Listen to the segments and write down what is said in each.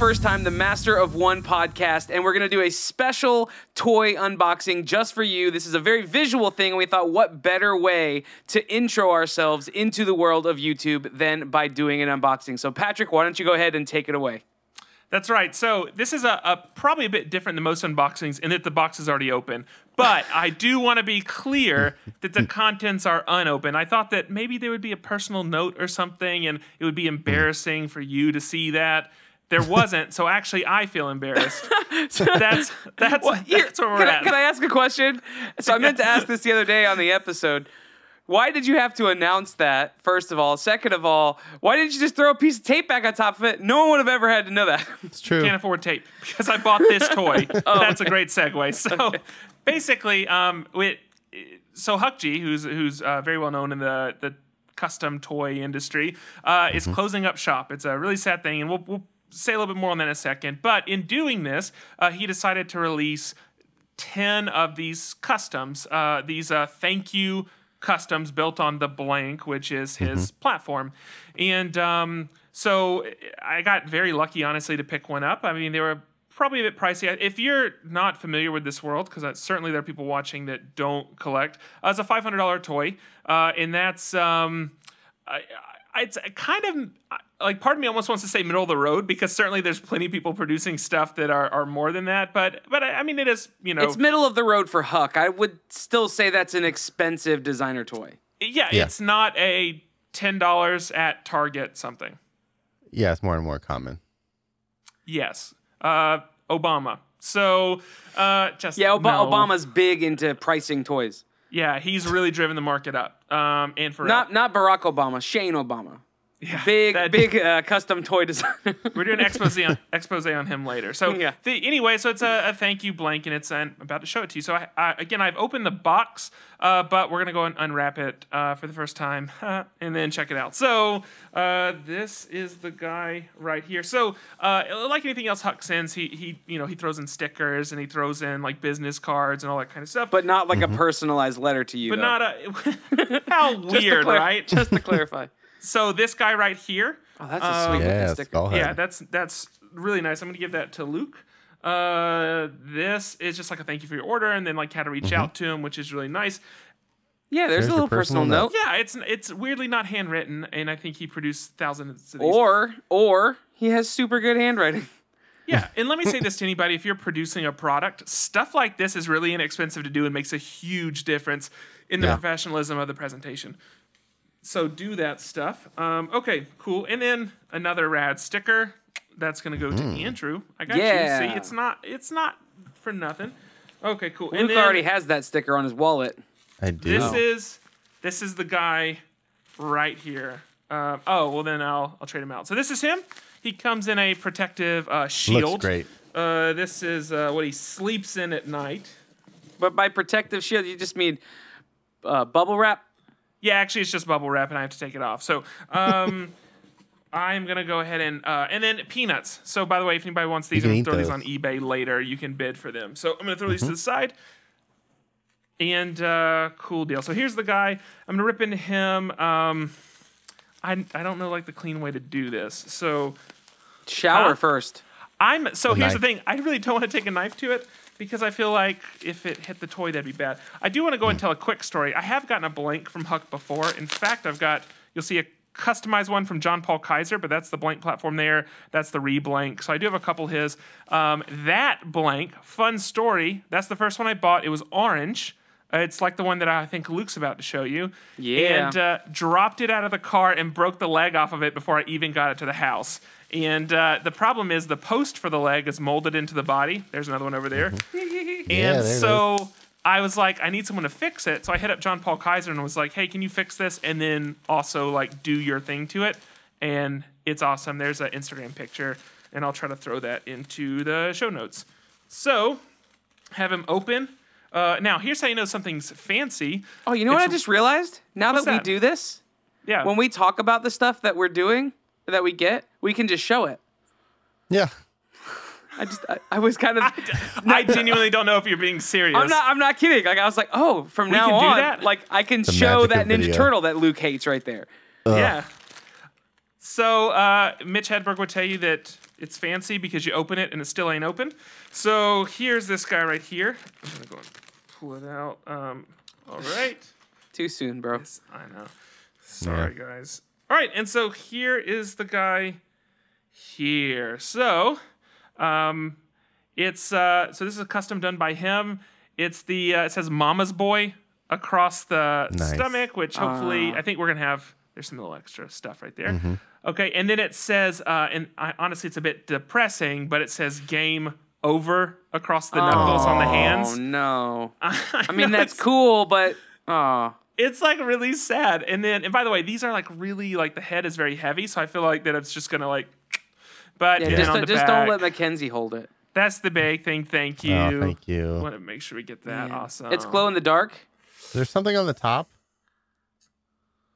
first time the Master of One podcast, and we're going to do a special toy unboxing just for you. This is a very visual thing, and we thought, what better way to intro ourselves into the world of YouTube than by doing an unboxing? So, Patrick, why don't you go ahead and take it away? That's right. So this is a, a, probably a bit different than most unboxings in that the box is already open. But I do want to be clear that the contents are unopened. I thought that maybe there would be a personal note or something, and it would be embarrassing for you to see that. There wasn't, so actually I feel embarrassed. so that's that's, well, here, that's where we're can at. I, can I ask a question? So I meant to ask this the other day on the episode. Why did you have to announce that, first of all? Second of all, why didn't you just throw a piece of tape back on top of it? No one would have ever had to know that. It's true. Can't afford tape because I bought this toy. oh, That's a great segue. So okay. basically, um, we, so Huck Gee, who's who's uh, very well known in the the custom toy industry, uh, mm-hmm. is closing up shop. It's a really sad thing, and we'll, we'll say a little bit more on that in a second. But in doing this, uh, he decided to release ten of these customs, uh, these uh, thank you customs built on the blank, which is his mm-hmm. platform. And um, so I got very lucky, honestly, to pick one up. I mean, they were probably a bit pricey. If you're not familiar with this world, because certainly there are people watching that don't collect, uh, it's a $500 toy. Uh, and that's. Um, I, it's kind of like part of me almost wants to say middle of the road because certainly there's plenty of people producing stuff that are, are more than that but but I, mean it is you know it's middle of the road for huck i would still say that's an expensive designer toy yeah, yeah. it's not a $10 at target something yeah it's more and more common yes uh, obama so uh, just yeah Ob- no. obama's big into pricing toys yeah, he's really driven the market up. Um, and for not not Barack Obama, Shane Obama. Yeah, big that, big uh, custom toy design. we're doing an expose on expose on him later. So yeah. The, anyway, so it's a, a, thank you blank, and it's I'm about to show it to you. So I, I, again, I've opened the box, uh, but we're gonna go and unwrap it uh, for the first time, and then check it out. So uh, this is the guy right here. So uh, like anything else, Huck sends he he you know he throws in stickers and he throws in like business cards and all that kind of stuff. But not like mm-hmm. a personalized letter to you. But though. not a how weird, right? Just to clarify. So this guy right here. Oh, that's a sweet um, yeah, sticker. Yeah, that's that's really nice. I'm gonna give that to Luke. Uh, this is just like a thank you for your order, and then like how to reach mm-hmm. out to him, which is really nice. Yeah, there's, there's a little personal, personal note. Yeah, it's it's weirdly not handwritten, and I think he produced thousands of these. Or or he has super good handwriting. Yeah, and let me say this to anybody: if you're producing a product, stuff like this is really inexpensive to do and makes a huge difference in the yeah. professionalism of the presentation so do that stuff. Um, okay, cool. And then another rad sticker that's gonna go to mm. Andrew. I got yeah. you. See, it's not it's not for nothing. Okay, cool. Luke already has that sticker on his wallet. I do. This is this is the guy right here. Uh, oh well, then I'll I'll trade him out. So this is him. He comes in a protective uh, shield. Looks great. Uh, this is uh, what he sleeps in at night. But by protective shield, you just mean uh, bubble wrap yeah, actually, it's just bubble wrap, and I have to take it off. So, um, I'm gonna go ahead and uh, and then peanuts. So, by the way, if anybody wants these, I'm gonna throw those. these on eBay later. You can bid for them. So, I'm gonna throw mm-hmm. these to mm-hmm. the side. And uh, cool deal. So here's the guy. I'm gonna rip into him. Um, I I don't know like the clean way to do this. So shower uh, first. I'm so. A here's knife. the thing. I really don't want to take a knife to it because I feel like if it hit the toy, that'd be bad. I do want to go and tell a quick story. I have gotten a blank from Huck before. In fact, I've got, you'll see a customized one from John Paul Kaiser, but that's the blank platform there. That's the re-blank. So I do have a couple his. Um, that blank, fun story. That's the first one I bought. It was orange. Uh, it's like the one that I think Luke's about to show you. Yeah. And uh, dropped it out of the car and broke the leg off of it before I even got it to the house. And uh, the problem is the post for the leg is molded into the body. There's another one over there. and yeah, so I was like, I need someone to fix it. So I hit up John Paul Kaiser and was like, hey, can you fix this? And then also like do your thing to it. And it's awesome. There's an Instagram picture, and I'll try to throw that into the show notes. So have him open uh, now, here's how you know something's fancy. Oh, you know what I just realized? Now that, that, we do this, yeah, when we talk about the stuff that we're doing, that we get, we can just show it. Yeah. I just, I, I was kind of. I, I, genuinely don't know if you're being serious. I'm not. I'm not kidding. Like I was like, oh, from we now on, like I can the show that Ninja video. Turtle that Luke hates right there. Yeah. So uh, Mitch Hedberg would tell you that it's fancy because you open it and it still ain't open. So here's this guy right here. I'm gonna go and pull it out. Um, all right. Too soon, bro. Yes, I know. Sorry, guys. All right, and so here is the guy here. So, um, it's uh, so this is a custom done by him. It's the uh, it says "Mama's Boy" across the Nice. stomach, which hopefully Ah. I think we're gonna have. There's some little extra stuff right there. Okay, and then it says, uh, and I, honestly, it's a bit depressing, but it says "Game Over" across the knuckles on the oh, hands. Oh no. I, I mean know that's cool, but oh. it's like really sad. And then, and by the way, these are like really like the head is very heavy, so I feel like that it's just gonna like. But Yeah, just on don't, the just don't let Mackenzie hold it. that's the big thing. Thank you. Oh, thank you. Want to make sure we get that. Awesome. It's glow in the dark. There's something on the top.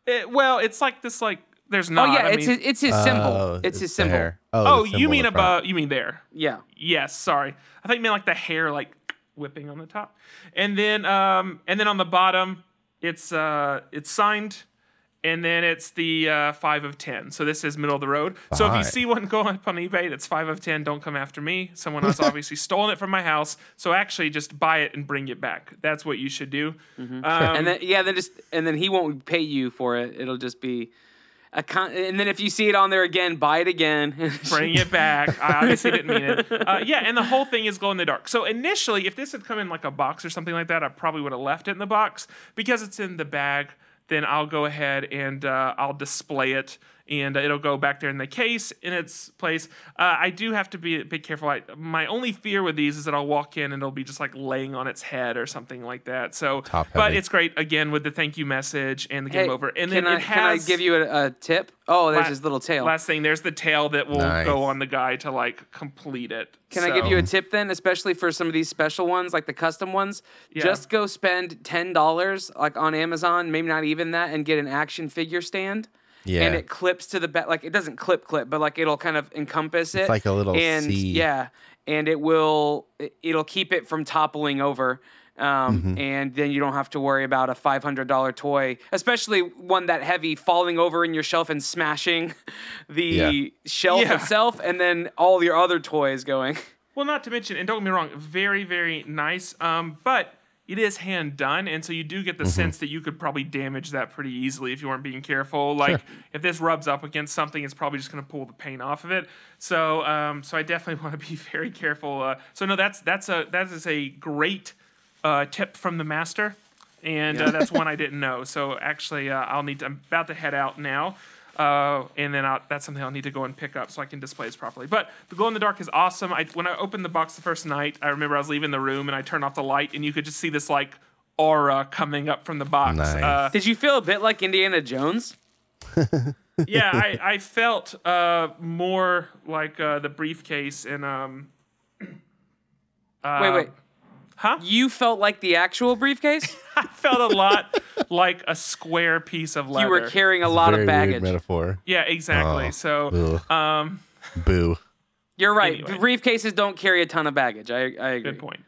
It, well, it's like this. Like there's not. oh yeah, I it's mean, his, it's his symbol. Oh, It's his symbol. hair. oh, the you mean in the front. above? You mean there? Yeah. Yes. Sorry, I think you meant like the hair like whipping on the top, and then um and then on the bottom it's uh it's signed. And then it's the uh, five of ten. So this is middle of the road. So if you see one go up on eBay that's five of ten, don't come after me. Someone has obviously stolen it from my house. So actually, just buy it and bring it back. That's what you should do. Um, and then yeah, then just and then he won't pay you for it. It'll just be a con- and then if you see it on there again, buy it again. bring it back. I obviously didn't mean it. Uh, yeah, and the whole thing is glow in the dark. So initially, if this had come in like a box or something like that, I probably would have left it in the box. Because it's in the bag, then I'll go ahead and uh, I'll display it. And it'll go back there in the case in its place. Uh, I do have to be a bit careful. I, my only fear with these is that I'll walk in and it'll be just like laying on its head or something like that. So, but it's great again with the thank you message and the Hey, game over. And can then I, it can I give you a, a tip? Oh, there's La- his little tail. Last thing, there's the tail that will Nice. go on the guy to like complete it. Can I give you a tip then, especially for some of these special ones, like the custom ones? Yeah. Just go spend ten dollars, like on Amazon, maybe not even that, and get an action figure stand. Yeah. And it clips to the back, like it doesn't clip clip, but like it'll kind of encompass it. It's like a little and C. yeah, and it will it- it'll keep it from toppling over. Um, Mm-hmm. And then you don't have to worry about a five hundred dollar toy, especially one that heavy, falling over in your shelf and smashing the Yeah. shelf Yeah. itself, and then all your other toys going. Well, not to mention, and don't get me wrong, very, very nice. Um, but it is hand done, and so you do get the sense that you could probably damage that pretty easily if you weren't being careful. Like if this rubs up against something, it's probably just going to pull the paint off of it. So, um, so I definitely want to be very careful. Uh, so no, that's that's a that is a great uh, tip from the master, and uh, that's one I didn't know. So actually, uh, I'll need. To, I'm about to head out now. Uh, and then I'll, that's something I'll need to go and pick up so I can display this properly. But the glow in the dark is awesome. I, when I opened the box the first night, I remember I was leaving the room and I turned off the light, and you could just see this like aura coming up from the box. Nice. Uh, Did you feel a bit like Indiana Jones? yeah, I, I felt uh, more like uh, the briefcase in um. Uh, Wait, wait. Huh? You felt like the actual briefcase? I felt a lot like a square piece of leather. you were carrying a lot Very of weird baggage. metaphor. Yeah, exactly. Oh, so, Ugh. um, Boo. You're right. Anyway. Briefcases don't carry a ton of baggage. I, I agree. Good point.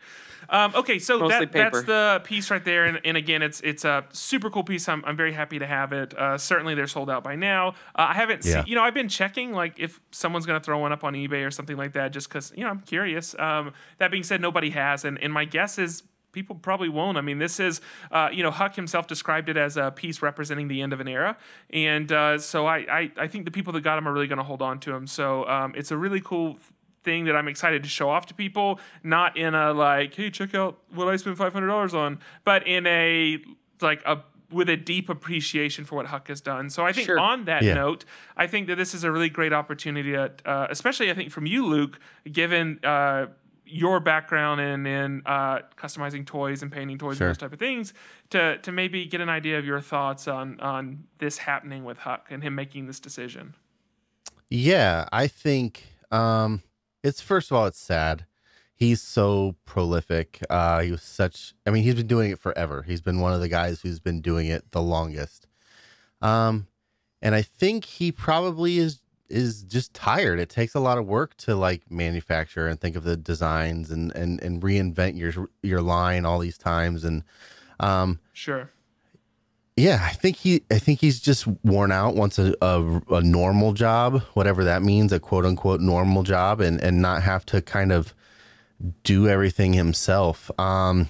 Um, okay, so that, that's the piece right there, and, and again, it's it's a super cool piece. I'm, I'm very happy to have it. Uh, certainly, they're sold out by now. Uh, I haven't Yeah. seen, you know, I've been checking like if someone's gonna throw one up on eBay or something like that, just because you know I'm curious. Um, that being said, nobody has, and and my guess is people probably won't. I mean, this is, uh, you know, Huck himself described it as a piece representing the end of an era, and uh, so I, I I think the people that got him are really going to hold on to him. So um, it's a really cool thing that I'm excited to show off to people, not in a like, hey, check out what I spent five hundred dollars on, but in a like a with a deep appreciation for what Huck has done. So I think Sure. on that Yeah. note, I think that this is a really great opportunity, that, uh, especially I think from you, Luke, given. Uh, your background in in uh, customizing toys and painting toys Sure. and those type of things to to maybe get an idea of your thoughts on on this happening with Huck and him making this decision. Yeah, I think um it's first of all it's sad. He's so prolific. Uh he was such I mean, he's been doing it forever. He's been one of the guys who's been doing it the longest. Um and I think he probably is is just tired. It takes a lot of work to like manufacture and think of the designs and and and reinvent your your line all these times and um Sure. Yeah, I think he, I think he's just worn out. Wants a, a, a normal job, whatever that means, a quote unquote normal job, and and not have to kind of do everything himself. Um,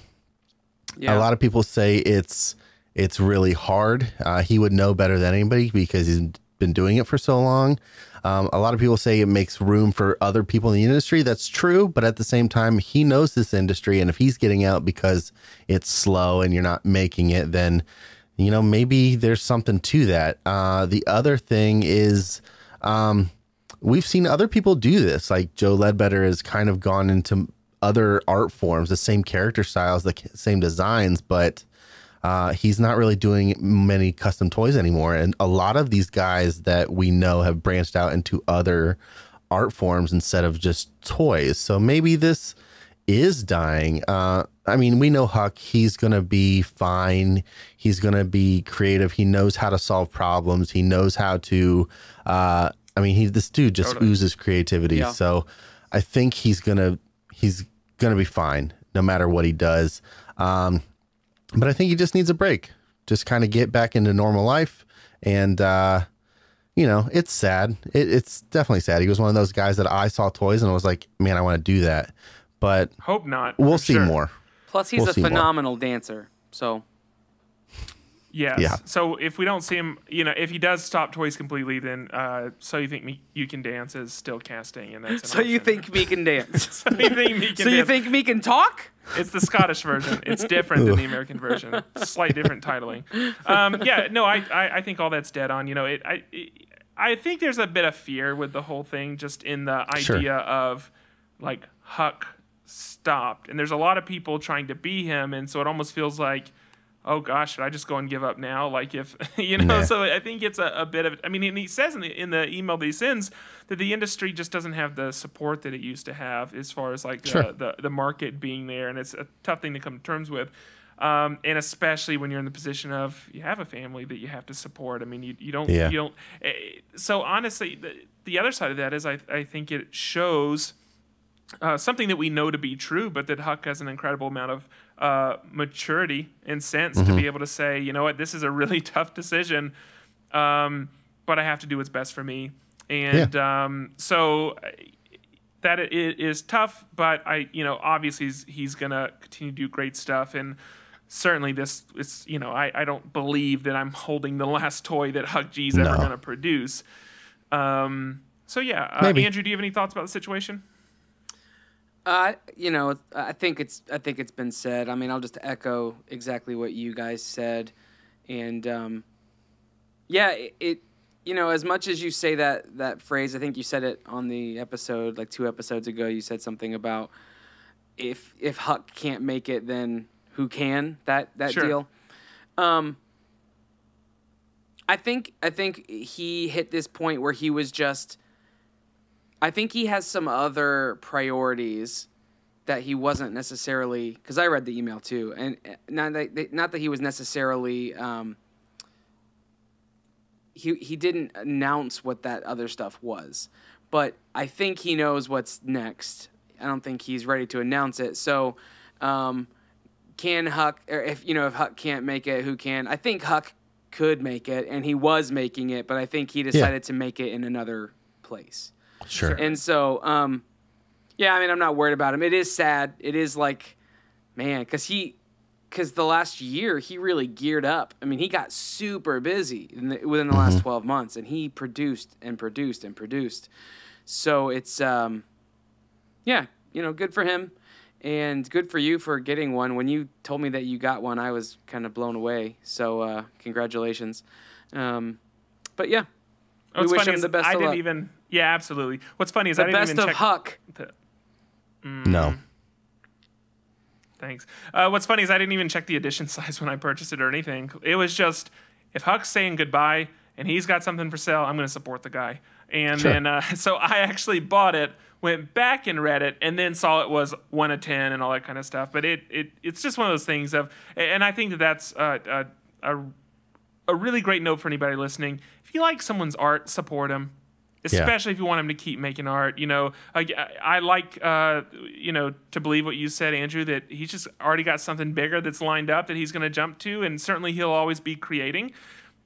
Yeah. A lot of people say it's it's really hard. Uh, he would know better than anybody because he's been doing it for so long. Um, a lot of people say it makes room for other people in the industry. That's true, but at the same time, he knows this industry, and if he's getting out because it's slow and you're not making it, then you know maybe there's something to that. Uh, the other thing is. Um, we've seen other people do this. Like Joe Ledbetter has kind of gone into other art forms, the same character styles, the same designs, but uh, he's not really doing many custom toys anymore. And a lot of these guys that we know have branched out into other art forms instead of just toys. So maybe this is dying. Uh, I mean, we know Huck, he's going to be fine. He's going to be creative. He knows how to solve problems. He knows how to, uh, I mean, he, this dude just Totally. oozes creativity. Yeah. So I think he's going to, he's going to be fine no matter what he does. Um, but I think he just needs a break. Just kind of get back into normal life. And, uh, you know, it's sad. It, it's definitely sad. He was one of those guys that I saw toys and I was like, man, I want to do that. But Hope not. we'll see sure. more. Plus, he's We'll a see more. phenomenal dancer. So Yes. Yeah. So if we don't see him, you know, if he does stop toys completely, then uh, so you think me, you can dance is still casting, and that's an so you option. think me can dance? so you think me can so you think me can talk? It's the Scottish version. It's different than the American version. Slight different titling. Um, yeah, no, I, I, I think all that's dead on. You know, it, I, it, I think there's a bit of fear with the whole thing, just in the Sure. idea of like Huck stopped, and there's a lot of people trying to be him, and so it almost feels like. Oh gosh, should I just go and give up now? Like if you know, Nah. so I think it's a, a bit of. I mean, and he says in the in the email that he sends that the industry just doesn't have the support that it used to have as far as like Sure. the, the the market being there, and it's a tough thing to come to terms with. Um, and especially when you're in the position of you have a family that you have to support. I mean, you, you don't Yeah. you don't. eh, So honestly, the, the other side of that is I I think it shows uh, something that we know to be true, but that Huck has an incredible amount of uh, maturity and sense to be able to say, you know what, this is a really tough decision, um, but I have to do what's best for me. And um, so that it it is tough, but I, you know, obviously he's, he's gonna continue to do great stuff and. Certainly, this it's you know I, I don't believe that I'm holding the last toy that Huck Gee's ever going to produce. Um, so yeah, uh, Andrew, do you have any thoughts about the situation? Uh, you know, I think it's I think it's been said. I mean, I'll just echo exactly what you guys said, and um, yeah, it, it you know as much as you say that that phrase, I think you said it on the episode like two episodes ago. You said something about if if Huck can't make it, then who can? That that Sure. deal. Um, I think I think he hit this point where he was just. I think he has some other priorities that he wasn't necessarily because I read the email too, and uh, not that not that he was necessarily um, he he didn't announce what that other stuff was, but I think he knows what's next. I don't think he's ready to announce it. So, um, can Huck or if you know if Huck can't make it, who can? I think Huck could make it, and he was making it, but I think he decided to make it in another place. Sure. And so, um, yeah, I mean, I'm not worried about him. It is sad. It is like, man, because he, because the last year he really geared up. I mean, he got super busy in the, within the last 12 months, and he produced and produced and produced. So it's, um, yeah, you know, good for him, and good for you for getting one. When you told me that you got one, I was kind of blown away. So uh, congratulations. Um, but yeah, Oh, we wish funny him the best I of didn't luck. even. Yeah, absolutely. What's funny is I didn't best even of check. Huck. the- no. Thanks. Uh, what's funny is I didn't even check the edition size when I purchased it or anything. It was just if Huck's saying goodbye and he's got something for sale, I'm going to support the guy. And Sure. then uh, so I actually bought it, went back and read it, and then saw it was one of ten and all that kind of stuff. But it it it's just one of those things of, and I think that that's uh, a, a a really great note for anybody listening. If you like someone's art, support them. Especially if you want him to keep making art. You know, I, I like uh, you know to believe what you said, Andrew, that he's just already got something bigger that's lined up that he's going to jump to, and certainly he'll always be creating.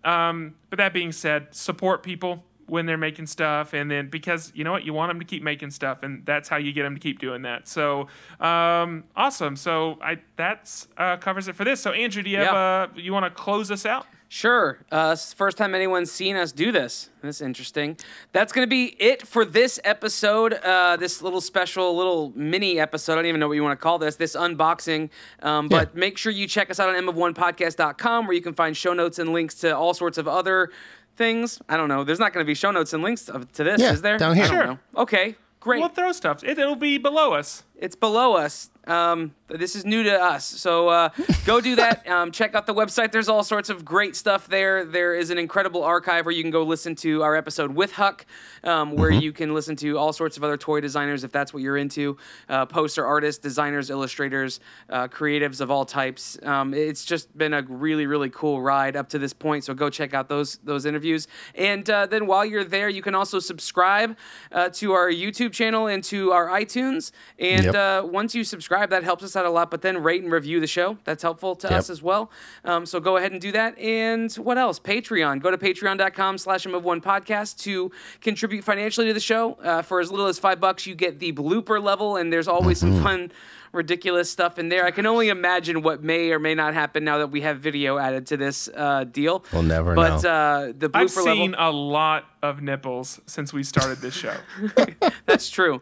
Um, but that being said, support people when they're making stuff, and then because you know what, you want them to keep making stuff, and that's how you get them to keep doing that. So um, awesome. So I that's uh, covers it for this. So Andrew, do you have Yeah. uh, you want to close us out? Sure. Uh, it's the first time anyone's seen us do this. That's interesting. That's going to be it for this episode. Uh, this little special, little mini episode. I don't even know what you want to call this. This unboxing. Um, but Yeah. make sure you check us out on mof1podcast.com where you can find show notes and links to all sorts of other things. I don't know. There's not going to be show notes and links to this, Yeah, is there? down here. I don't Sure. know. Okay. Great. We'll throw stuff. It, it'll be below us. It's below us. Um, this is new to us, so uh, go do that. Um, check out the website. There's all sorts of great stuff there. There is an incredible archive where you can go listen to our episode with Huck, um, where you can listen to all sorts of other toy designers if that's what you're into, uh, poster artists, designers, illustrators, uh, creatives of all types. Um, it's just been a really, really cool ride up to this point. So go check out those those interviews. And uh, then while you're there, you can also subscribe uh, to our YouTube channel and to our iTunes. And Yep. uh, once you subscribe, that helps us out a lot. But then rate and review the show. That's helpful to Yep. us as well. Um, so go ahead and do that. And what else? Patreon. Go to patreon.com slash of one podcast to contribute financially to the show. Uh, for as little as five bucks, you get the blooper level, and there's always Mm-hmm. some fun, ridiculous stuff in there. I can only imagine what may or may not happen now that we have video added to this uh, deal. We'll never but, know. uh, the blooper I've seen level. a lot of nipples since we started this show, That's true.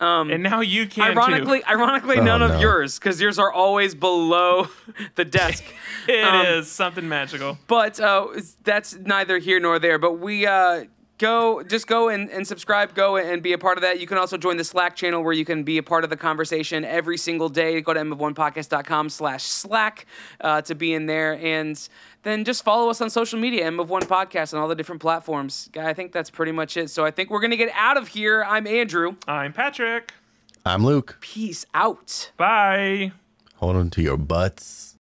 And now you can Ironically, ironically, Oh, none of yours because yours are always below the desk. too. It is um, something magical. but uh, that's neither here nor there. But we uh, go, just go and, and subscribe, go and be a part of that. You can also join the Slack channel where you can be a part of the conversation every single day. Go to mof1podcast.com slash Slack uh, to be in there. And then just follow us on social media, M of One Podcast, on all the different platforms. I think that's pretty much it. So I think we're going to get out of here. I'm Andrew. I'm Patrick. I'm Luke. Peace out. Bye. Hold on to your butts.